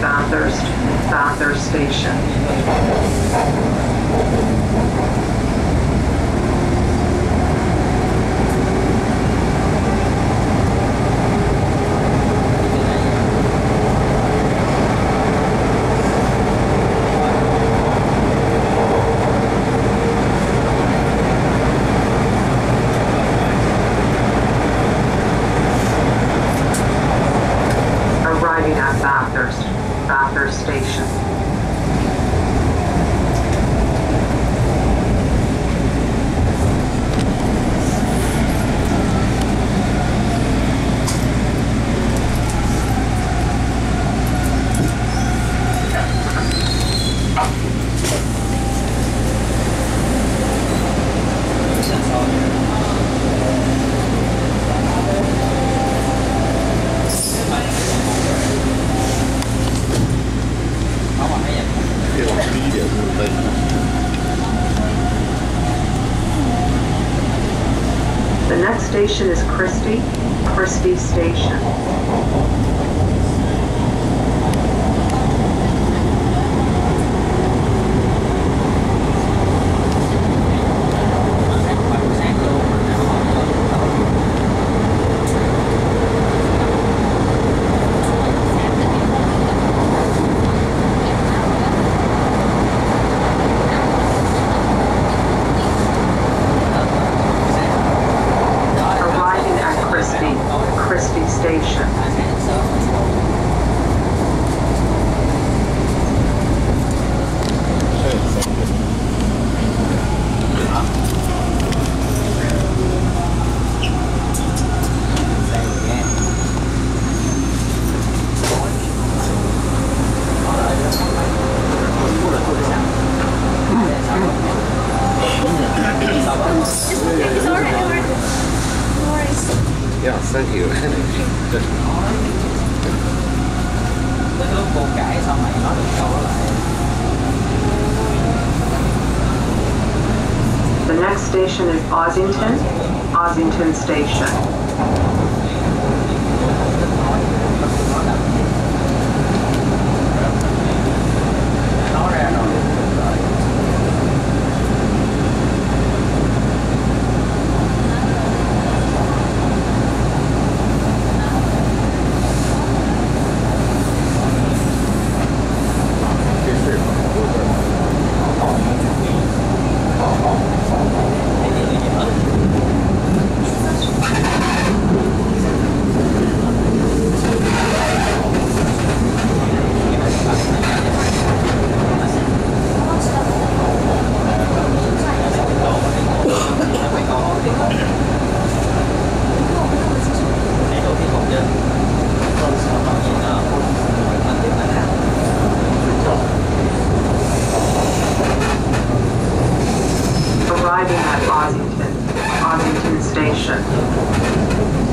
Bathurst, Bathurst Station. 山。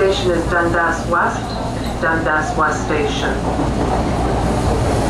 Station is Dundas West, Dundas West Station.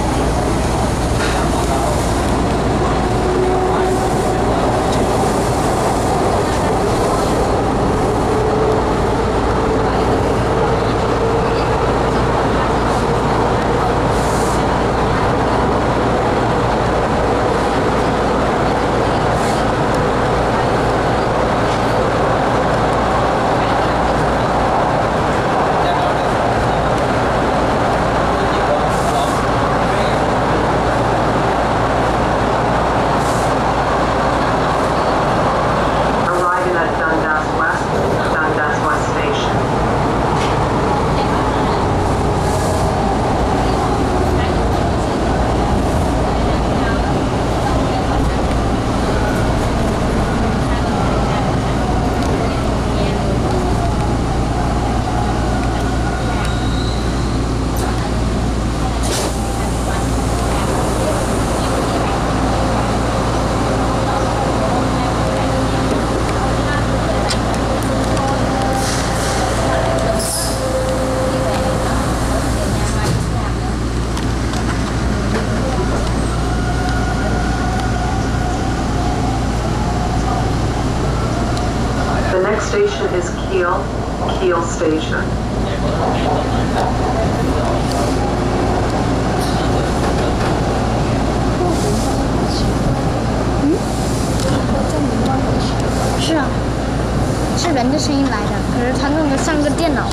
人的声音来的，可是他弄得像个电脑。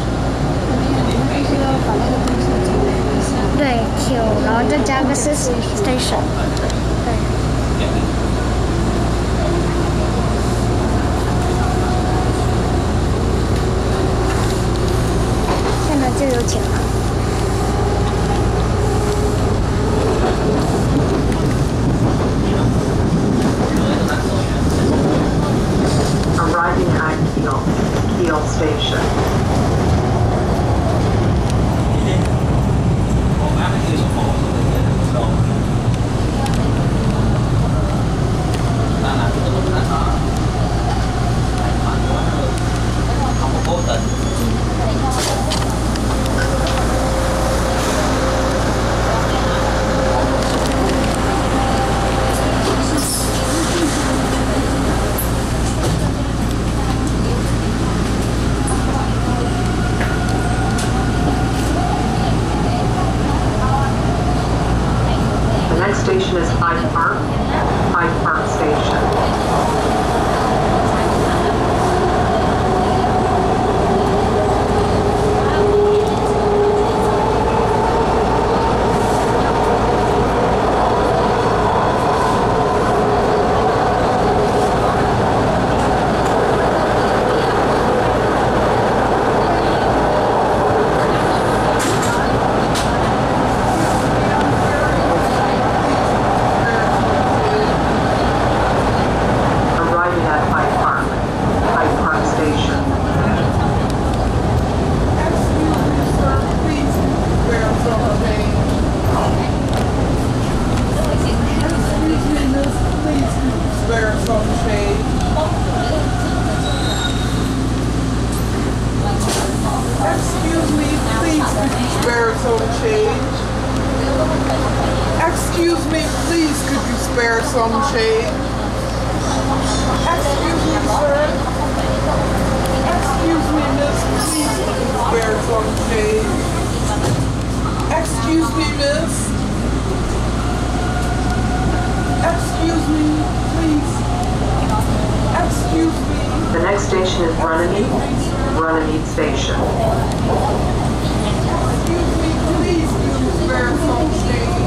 对，Q，然后再加个 sys station。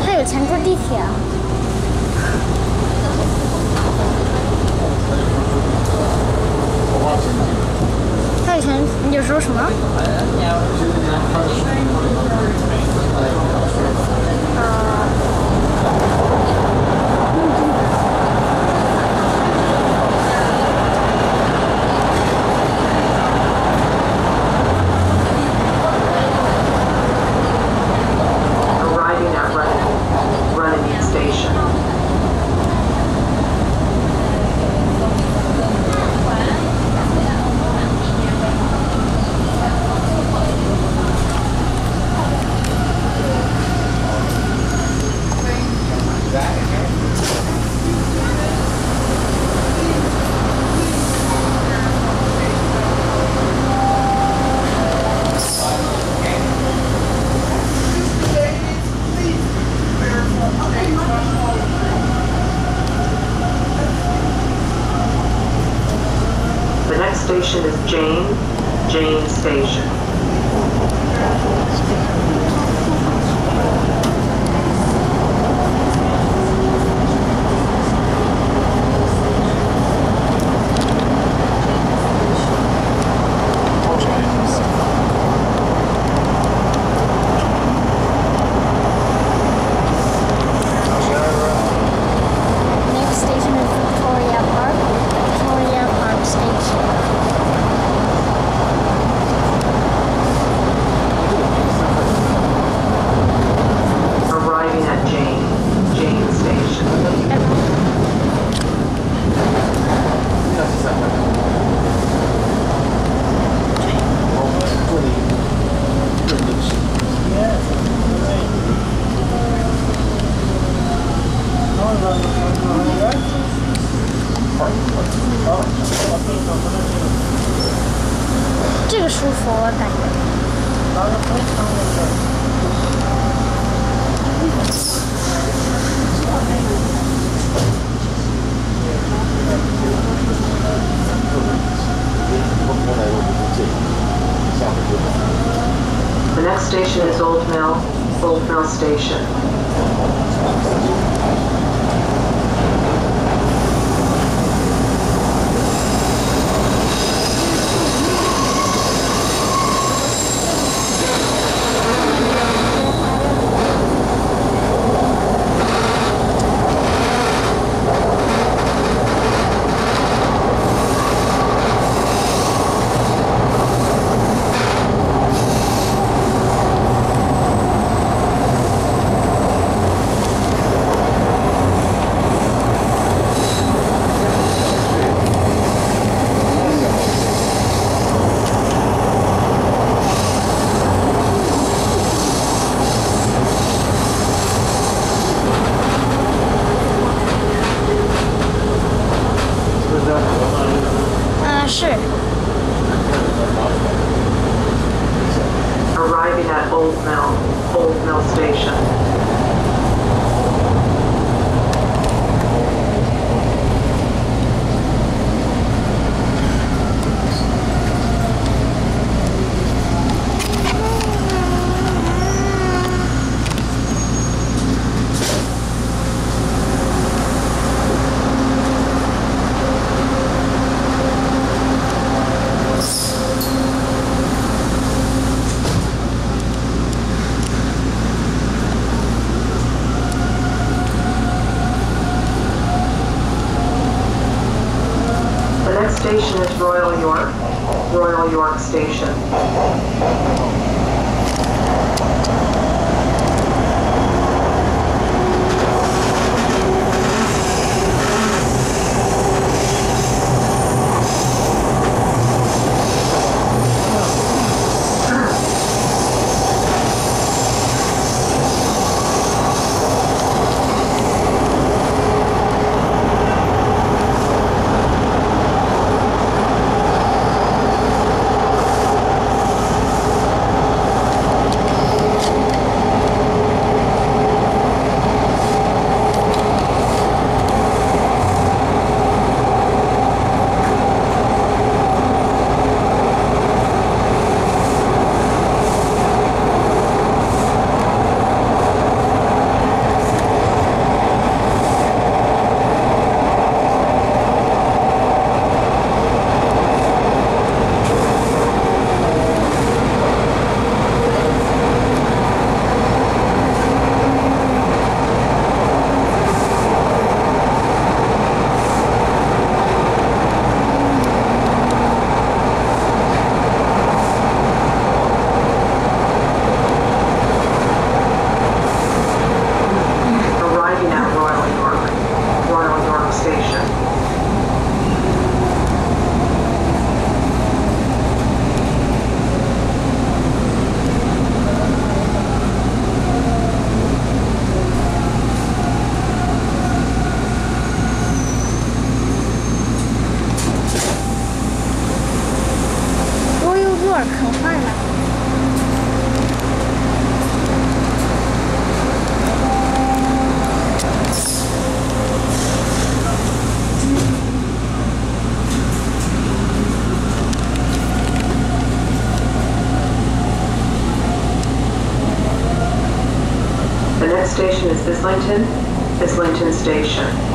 它有乘坐地铁啊。它以前你就说什么 next station is Old Mill, Old Mill Station. sure. Arriving at Old Mill, Old Mill Station. Royal York Station. Islington, Islington Station.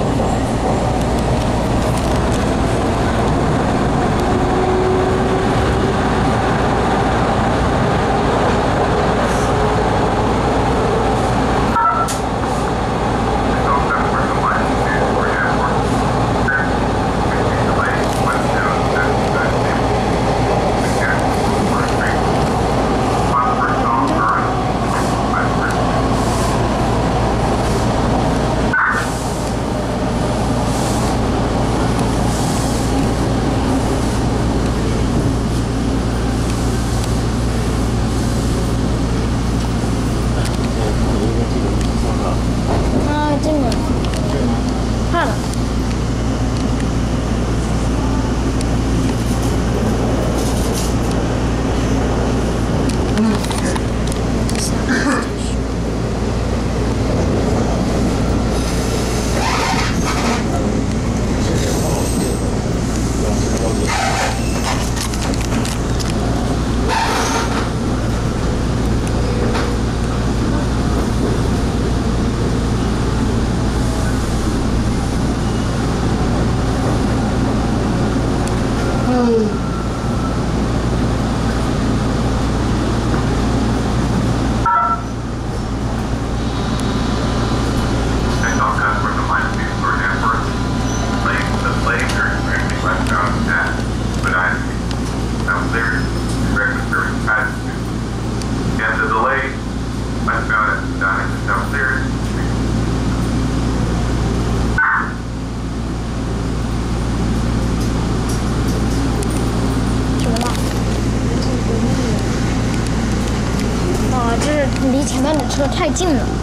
进了。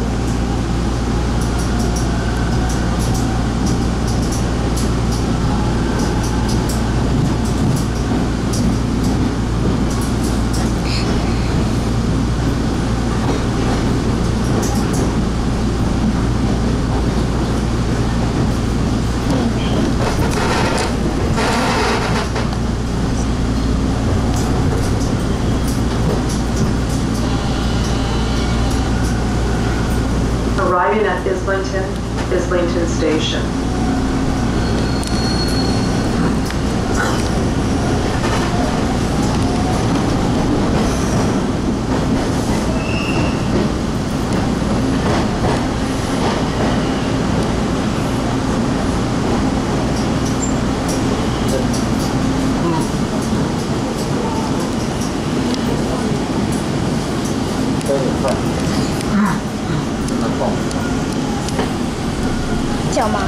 小吗？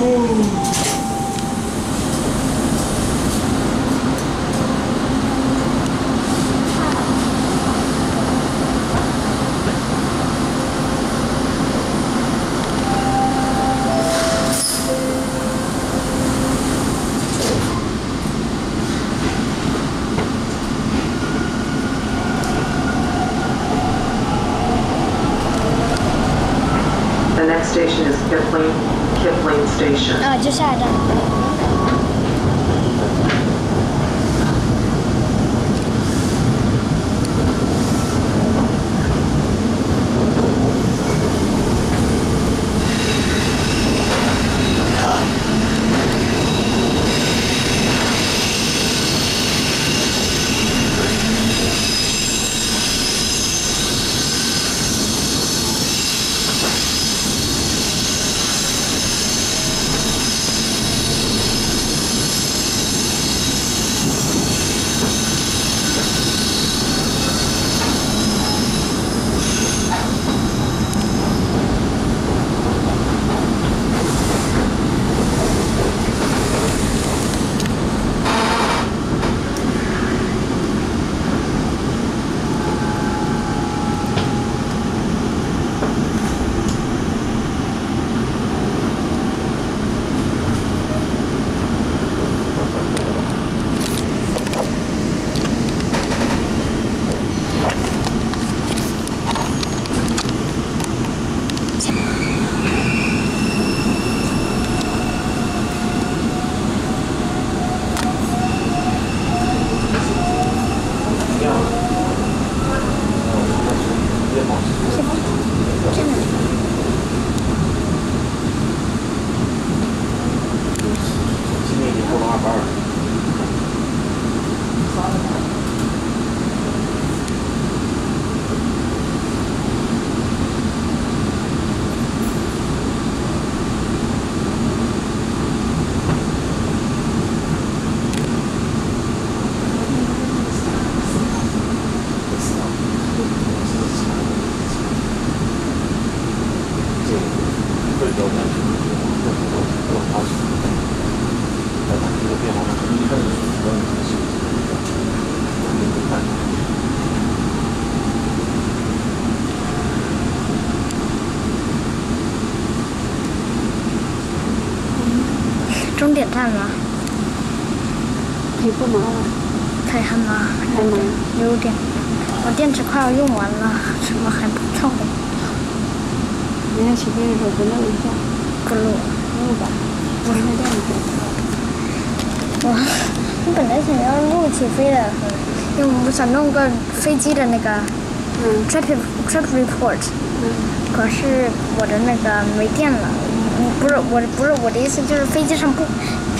嗯。去下一站终点站了，你不忙了？太很忙，还忙？有点。我电池快要用完了，什么还不跳的？你要起飞的时候不弄一下，不录。录吧，我还这样子。我我本来想要录起飞的，因为我想弄个飞机的那个嗯 trip trip report，嗯，可是我的那个没电了。嗯，不是我不是我的意思，就是飞机上不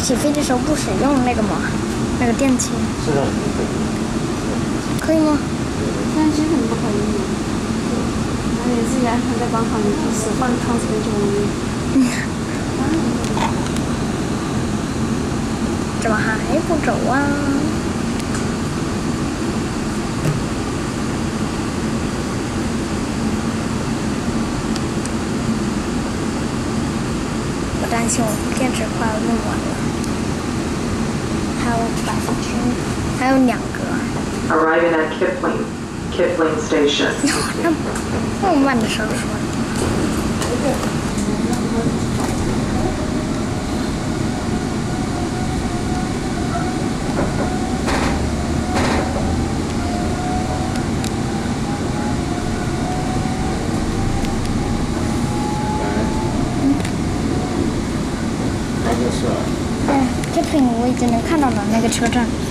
起飞的时候不使用那个吗，那个电梯，是的可以吗？相机怎么不可以呢？那你自己安全带绑好，你不死换康子就容易。怎么还不走啊？担心我电池快要用完了，还有百分之，还有两个。Arriving at Kipling, Kipling Station. 那那么慢的时候说，来就。能看到了那个车站。